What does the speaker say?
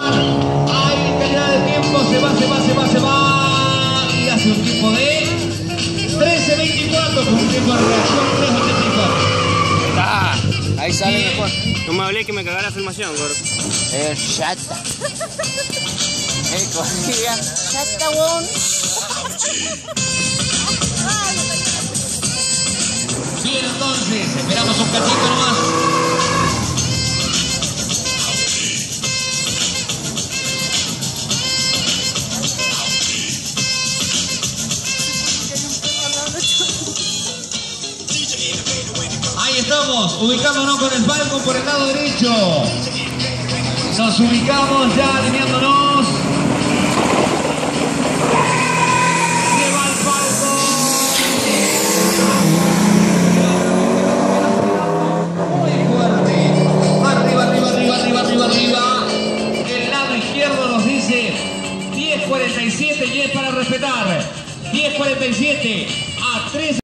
Hay calidad de tiempo, se va, se va, se va, se va. Y hace un tiempo de 13.24 con un tiempo de reacción 3.84. Ah, ahí sale Bien. mejor. No me hablé que me cagara la filmación, gordo. El chata. El corría. Chata, weón. Bien, entonces, esperamos un cachito Estamos, ubicándonos con el Falcon por el lado derecho. Nos ubicamos ya alineándonos. El Falcon. Muy fuerte. Arriba, arriba, arriba, arriba, arriba, arriba. El lado izquierdo nos dice 10.47 y es para respetar. 10.47 a 3.